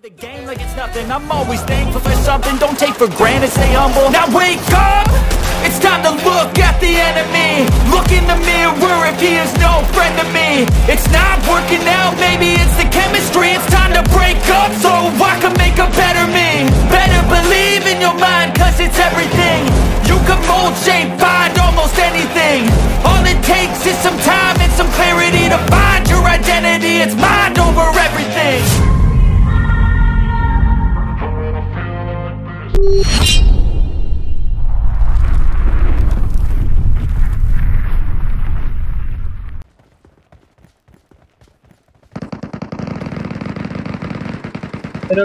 The game like it's nothing. I'm always thankful for something. Don't take for granted, stay humble. Now wake up! It's time to look at the enemy. Look in the mirror if he is no friend to me. It's not working out, maybe it's the chemistry. It's time to break up so I can make a better me. Better believe in your mind, cause it's everything. You can mold, shape, find almost anything. All it takes is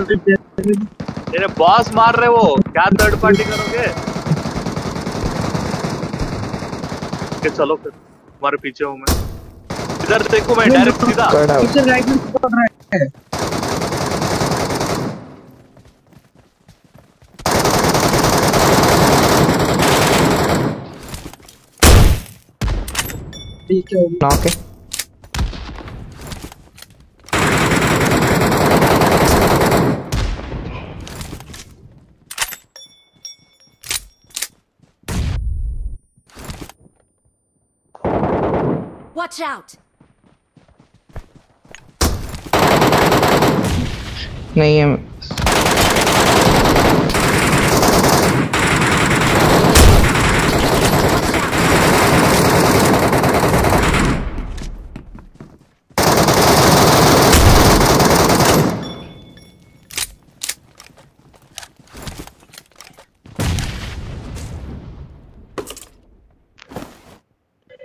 तेरे boss मार रहे वो। क्या third party करोगे? के चलो फिर। तुम्हारे पीछे हूँ मैं। इधर देखो मैं डायरेक्ट सीधा। पीछे राइट में पकड़ रहा है। ठीक है नॉक है Watch out! नहीं है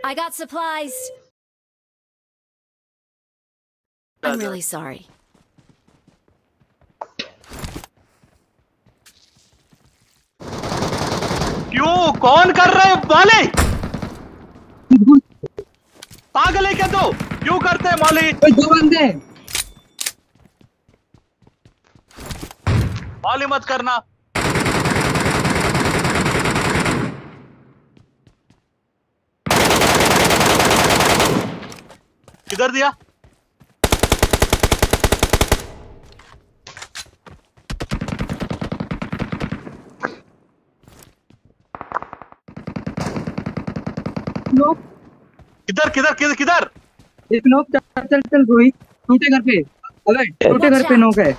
I got supplies. I'm really sorry. क्यों? कौन कर रहे मौली? पागल है क्या तू? क्यों करते हैं मौली? ओए दो बंदे। मौली मत करना। किधर दिया लोग किधर किधर किधर किधर? एक लोग चल चल चल रोहित टूटे घर पे अबे टूटे घर पे नोक है।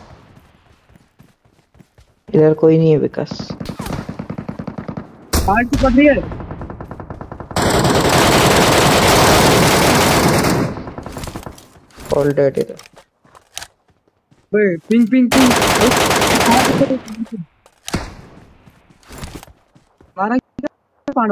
इधर कोई नहीं है विकास। पार्टी पड़ रही है ऑल डेड इधर। ओए पिंग पिंग पिंग। मारा क्या पांड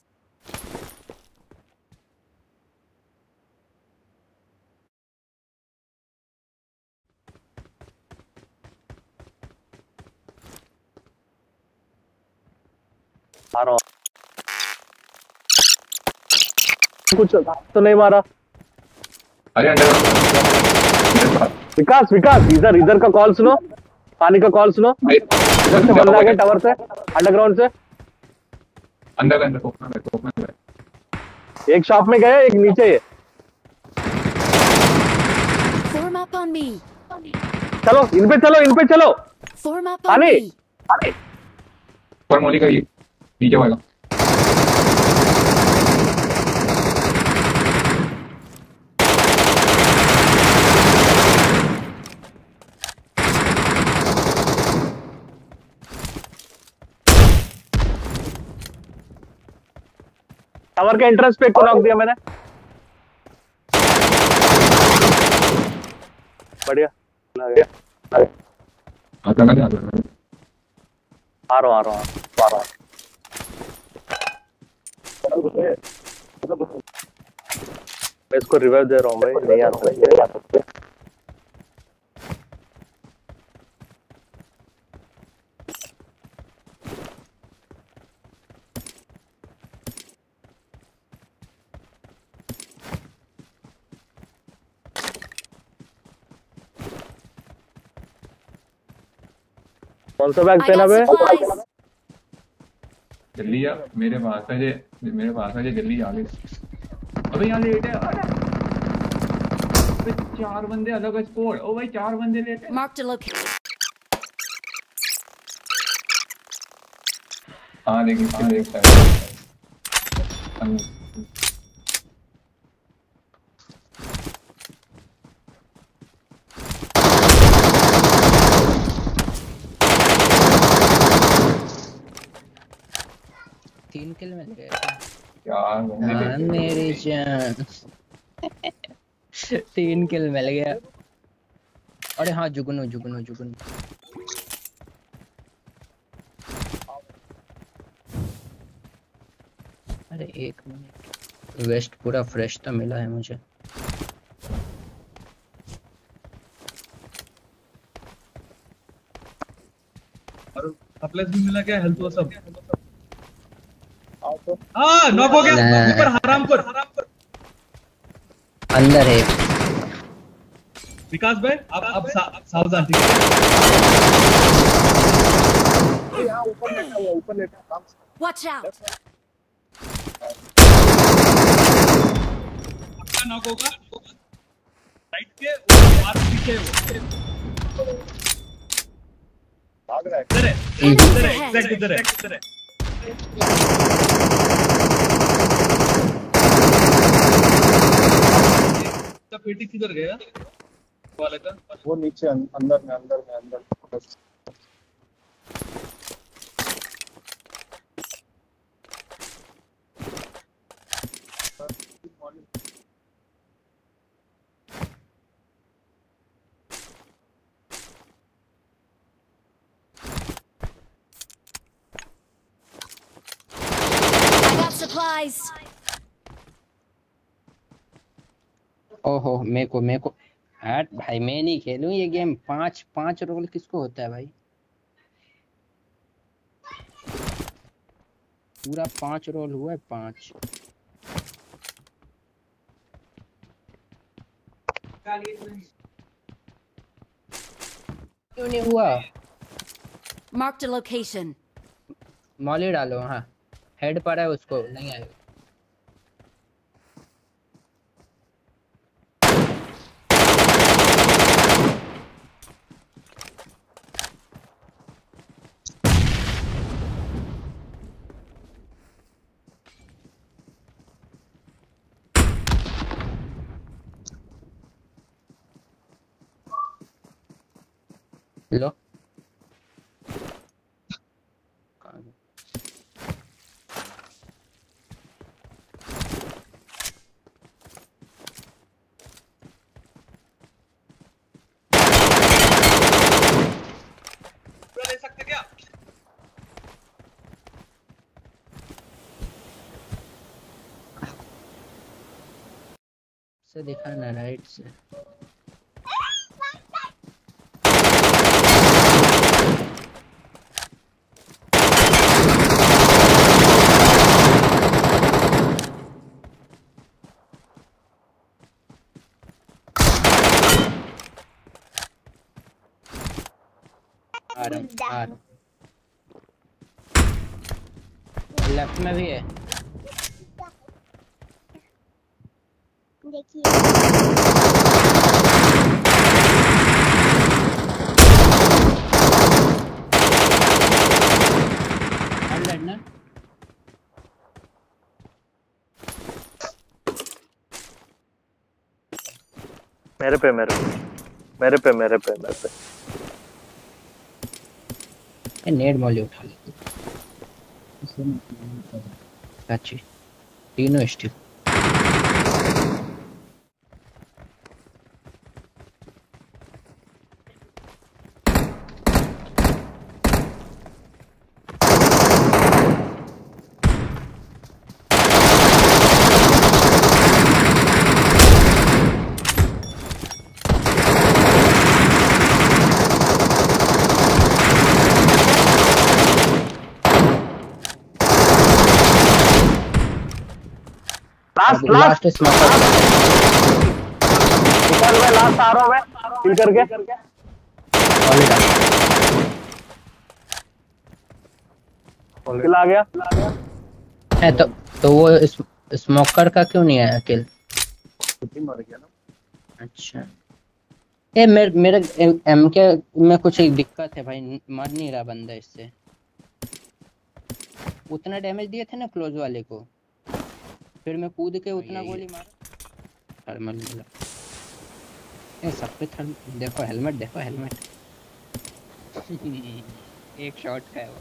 हूँ कुछ तो नहीं मारा। अरे विकास विकास इधर इधर का कॉल सुनो। पानी का कॉल सुनो। इधर से बंदा गया टावर से अंडरग्राउंड से। अंदर अंदर ओपन है एक शॉप में गए एक नीचे है. चलो इन पे चलो इन पे चलो। पानी. पानी पर मौली का ये नीचे वाला टावर के एंट्रेंस पे को नॉक दिया मैंने। बढ़िया। आ रहा आ रहा आ रहा मैं इसको रिवाइव दे रहा हूँ भाई नहीं आ हूँ कौन सा बैग पहना got आ मेरे पास है जे मेरे पास है जे जल्दी आ गए अबे यहाँ लेट है अरे। अबे चार बंदे अलग स्पोर्ट ओ भाई चार बंदे लेट है। Mark the location. हाँ लेकिन हाँ देखता है तीन किल मिल गए हाँ। मेरी जान। तीन किल मिल गया। अरे हाँ जुगनू जुगनू जुगनू। अरे एक मिनट वेस्ट पूरा फ्रेश तो मिला है मुझे। और भी मिला क्या? हेल्थ वो सब? हाँ नॉक हो गया। ऊपर हराम कर अंदर है। विकास भाई अब अब सावधान ठीक है। Watch out. पक्का नॉक होगा। राइट के और पास पीछे है। वो इधर है। इधर है। एग्जैक्ट इधर है इधर है। पेटी किधर गया? वाले का? वो नीचे अं- अंदर में अंदर में अंदर supplies. ओहो मेरे को मेरे को हट भाई मैं नहीं खेलूं ये गेम पाँच पाँच रोल किसको होता है भाई? पूरा पाँच रोल हुआ है पाँच। क्यों नहीं हुआ। Marked a location. मॉली डालो हाँ। हेड पर है उसको नहीं आएगा लो। से दिखा ना राइट से। लेफ़्ट में भी है और लड़ना मेरे पे मेरे पे। मेरे पे मेरे पे मेरे पे। नेट मॉली उठा ले। अच्छी तीनों stick last last last smoker ऊपर में लास्ट आ रहा हूँ मैं। किल करके। किल आ गया। है तो तो वो स्मोकर का क्यों नहीं आया किल मर गया ना। अच्छा। ए मेरे मेरे एम के में कुछ एक दिक्कत है भाई। मर नहीं रहा बंदा इससे। उतना डैमेज दिए थे ना क्लोज वाले को? फिर मैं कूद के उतना गोली मारा। थर्मल मिला। ए सब पे थर्म देखो हेलमेट देखो हेलमेट। एक शॉट का है वो।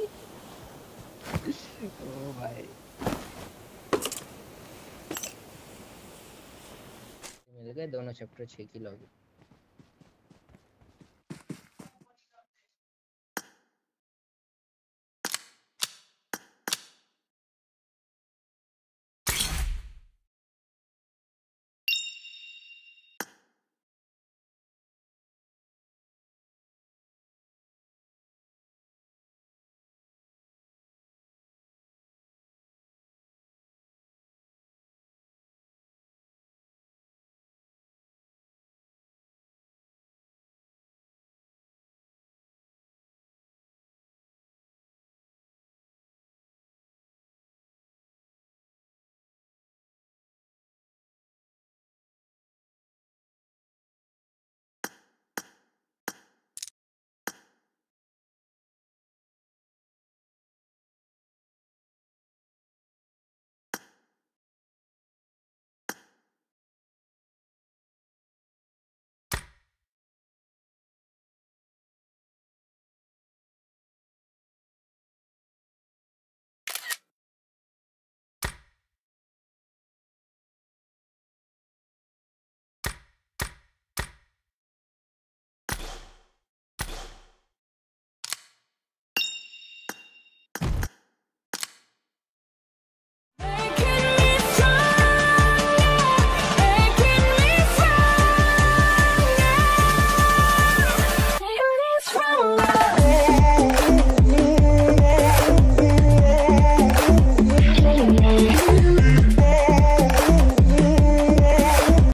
ओ भाई। मिल गए दोनों चैप्टर छह की लॉगी